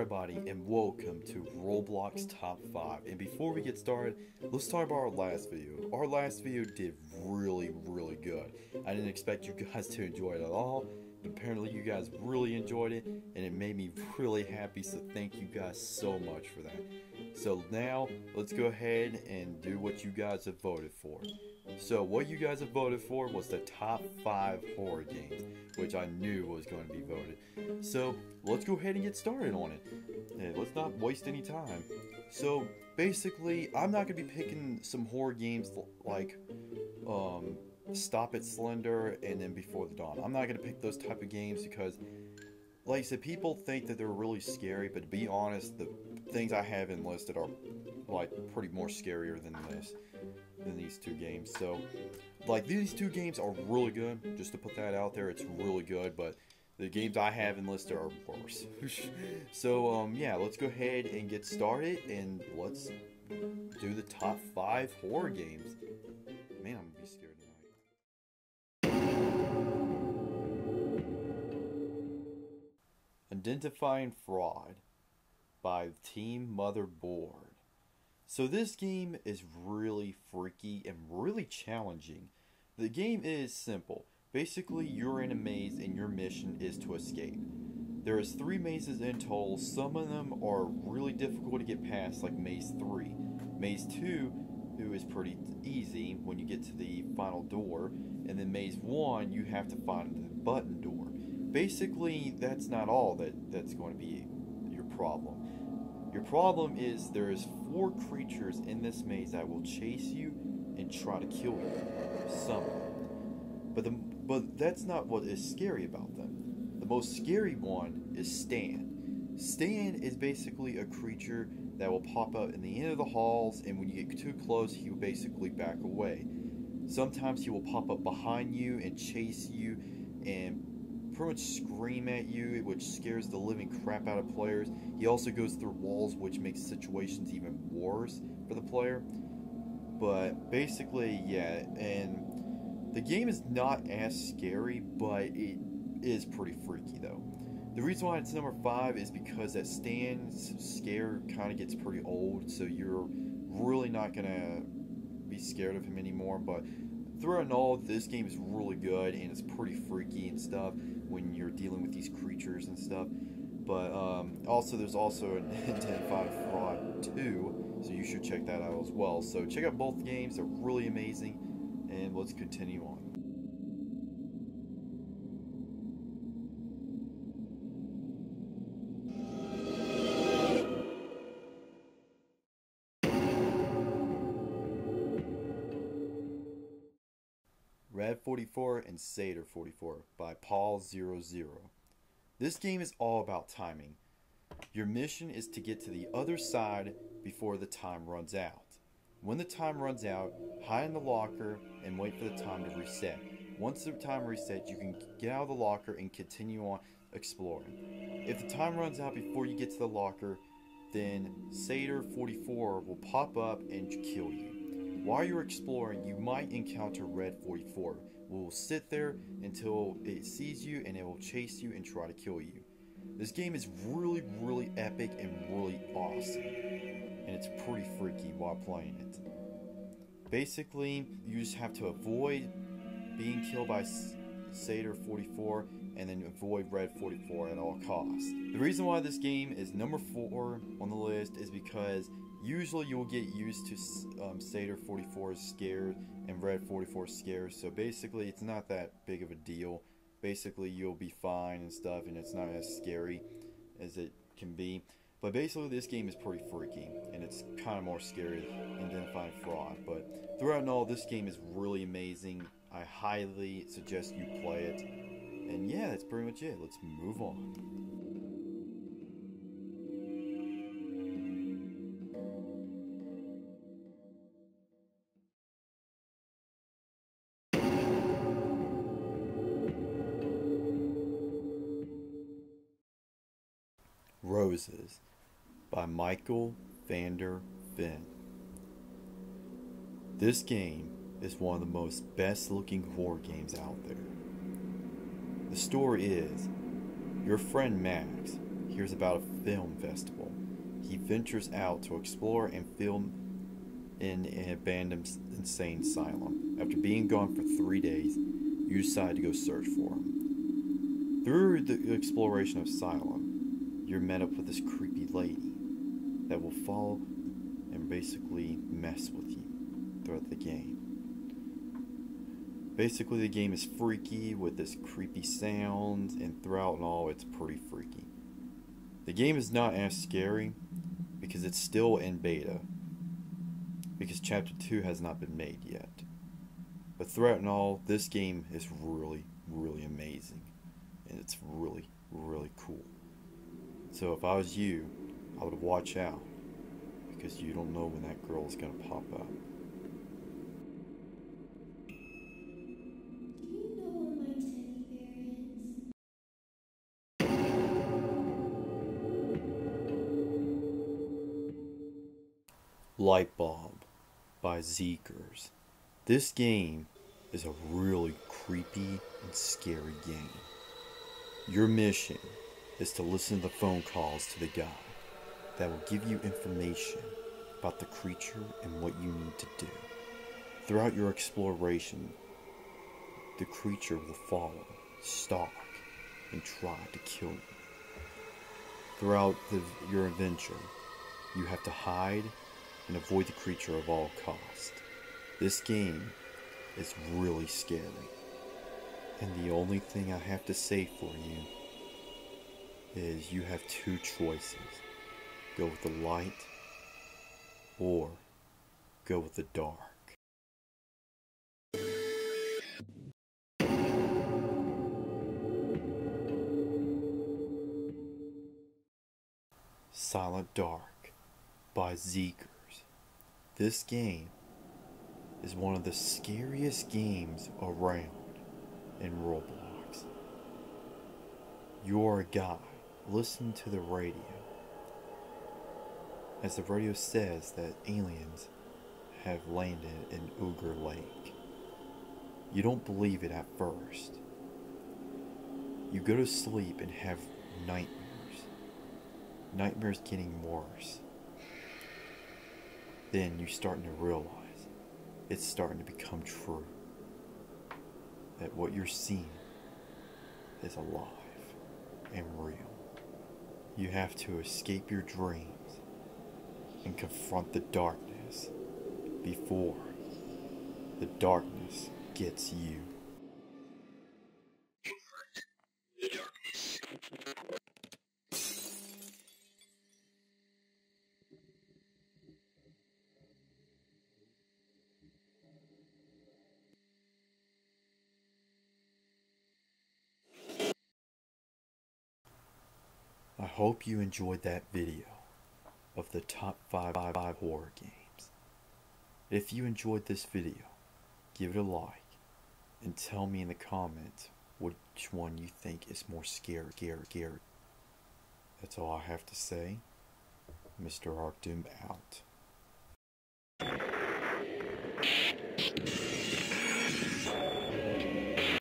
everybody and welcome to Roblox Top 5. And before we get started, let's talk about our last video. Our last video did really, really good. I didn't expect you guys to enjoy it at all, but apparently you guys really enjoyed it, and it made me really happy, so thank you guys so much for that. So now, let's go ahead and do what you guys have voted for. So what you guys have voted for was the top 5 horror games, which I knew was going to be voted. So let's go ahead and get started on it. And let's not waste any time. So basically, I'm not going to be picking some horror games like um, Stop It Slender and then Before the Dawn. I'm not going to pick those type of games because like I said, people think that they're really scary, but to be honest, the things I have enlisted are like pretty more scarier than this than these two games. So, like these two games are really good. Just to put that out there, it's really good. But the games I have enlisted are worse. so, um, yeah, let's go ahead and get started, and let's do the top five horror games. Man, I'm gonna be scared tonight. Identity Fraud by Team Motherboard. So this game is really freaky and really challenging. The game is simple. Basically, you're in a maze and your mission is to escape. There is three mazes in total. Some of them are really difficult to get past, like Maze 3. Maze 2 who is pretty easy when you get to the final door. And then Maze 1, you have to find the button door. Basically, that's not all that, that's going to be your problem. Your problem is there is four creatures in this maze that will chase you and try to kill you. Some. But the but that's not what is scary about them. The most scary one is Stan. Stan is basically a creature that will pop up in the end of the halls, and when you get too close, he will basically back away. Sometimes he will pop up behind you and chase you and pretty much scream at you, which scares the living crap out of players. He also goes through walls, which makes situations even worse for the player. But basically, yeah, and the game is not as scary, but it is pretty freaky though. The reason why it's number five is because that Stan's scare kind of gets pretty old, so you're really not gonna be scared of him anymore. But throughout and all, this game is really good and it's pretty freaky and stuff when you're dealing with these creatures and stuff. But um, also, there's also an Identified Fraud 2, so you should check that out as well. So check out both games; they're really amazing. And let's continue on. Red 44 and Satyr 44 by Paul00. This game is all about timing. Your mission is to get to the other side before the time runs out. When the time runs out, hide in the locker and wait for the time to reset. Once the time resets, you can get out of the locker and continue on exploring. If the time runs out before you get to the locker, then Satyr 44 will pop up and kill you. While you're exploring, you might encounter Red 44. It will sit there until it sees you and it will chase you and try to kill you. This game is really, really epic and really awesome. And it's pretty freaky while playing it. Basically, you just have to avoid being killed by Satyr 44 and then avoid Red 44 at all costs. The reason why this game is number 4 on the list is because Usually you'll get used to um, Satyr 44 scared and Red 44 scared, so basically it's not that big of a deal. Basically you'll be fine and stuff, and it's not as scary as it can be. But basically this game is pretty freaky, and it's kind of more scary than Identity Fraud. But throughout and all, this game is really amazing. I highly suggest you play it. And yeah, that's pretty much it. Let's move on. Roses by Michael Vander Finn. This game is one of the most best looking horror games out there. The story is your friend Max, hears about a film festival. He ventures out to explore and film in an abandoned insane asylum. After being gone for three days, you decide to go search for him. Through the exploration of Asylum, you're met up with this creepy lady that will follow and basically mess with you throughout the game. Basically, the game is freaky with this creepy sounds, and throughout and all, it's pretty freaky. The game is not as scary because it's still in beta, because Chapter 2 has not been made yet. But throughout and all, this game is really, really amazing, and it's really, really cool. So if I was you, I would watch out, because you don't know when that girl is going to pop up. Light Bulb by Zeekers. This game is a really creepy and scary game. Your mission is to listen to the phone calls to the guy that will give you information about the creature and what you need to do. Throughout your exploration, the creature will follow, stalk, and try to kill you. Throughout the, your adventure, you have to hide and avoid the creature of all cost. This game is really scary. And the only thing I have to say for you is you have two choices. Go with the light or go with the dark. Silent Dark by Zeekers. This game is one of the scariest games around in Roblox. You're a guy, listen to the radio. As the radio says that aliens have landed in Ogre Lake. You don't believe it at first. You go to sleep and have nightmares. Nightmares getting worse then you're starting to realize it's starting to become true. That what you're seeing is alive and real. You have to escape your dreams and confront the darkness before the darkness gets you. I hope you enjoyed that video of the top 5, five, five horror games. If you enjoyed this video, give it a like and tell me in the comments which one you think is more scary, scary, scary. That's all I have to say. Mr. DarkDoom out.